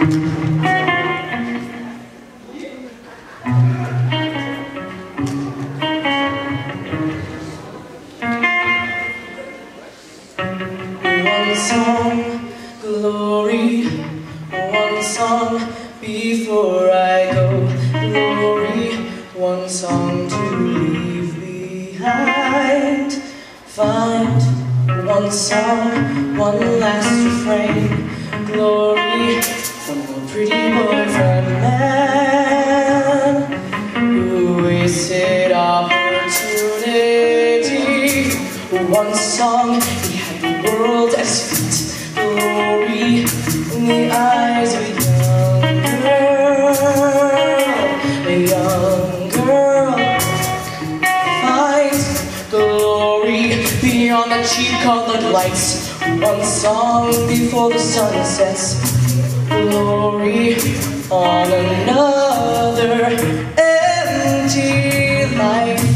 One song, glory, one song before I go, glory, one song to leave behind. Find one song, one last refrain, One song, he had the world at his feet. Glory in the eyes of a young girl. A young girl finds glory beyond the cheap colored lights. One song before the sun sets. Glory on another empty life.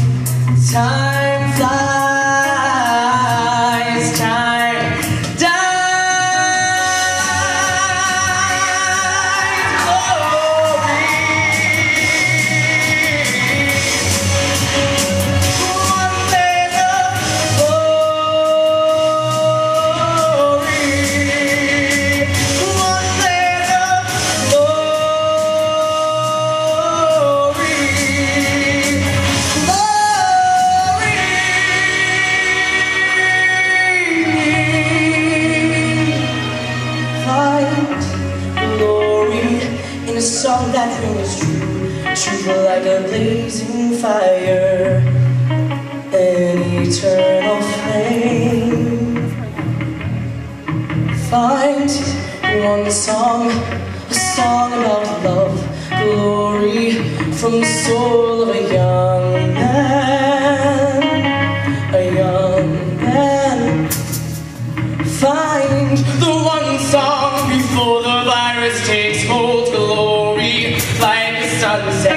Song that rings true, true like a blazing fire, an eternal flame. Find one song, a song about love, glory from the soul of a young man